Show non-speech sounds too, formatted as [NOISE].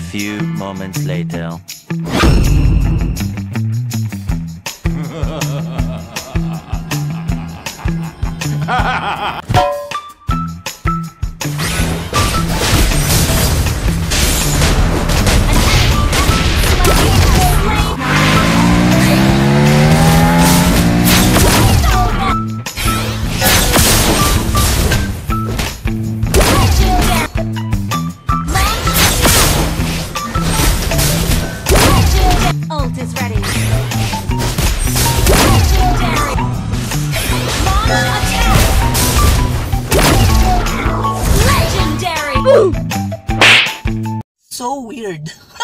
few moments later. Ult [LAUGHS] is ready. Legendary. Launch attack. Legendary. So weird. [LAUGHS]